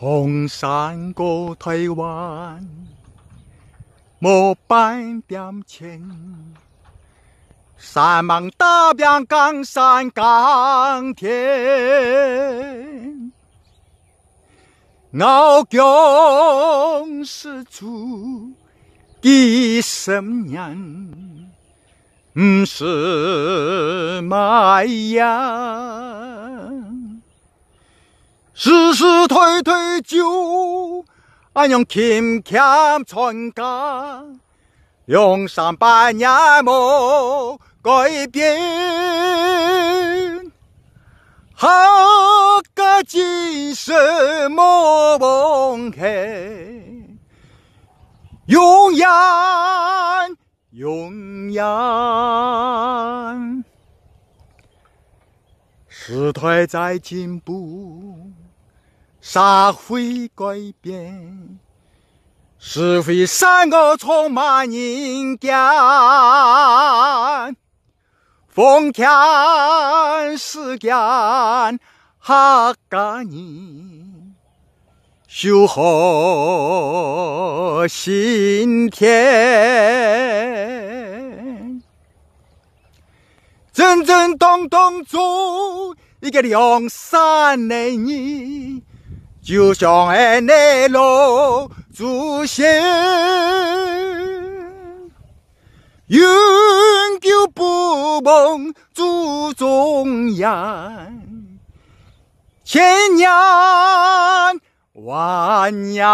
从山过台湾，莫半点钱。山盟大表江山钢铁，傲江是主几十年，不是卖羊。时时推推就，俺用勤俭传家，用上百年莫改变，好个精神莫忘记，永远永远，时代在进步。社会改变，社会善恶充满人间，奉劝世间客家人修好心田，正正当当做一个良善的人。就像俺那老祖先，永久不忘祖宗言，千年万年。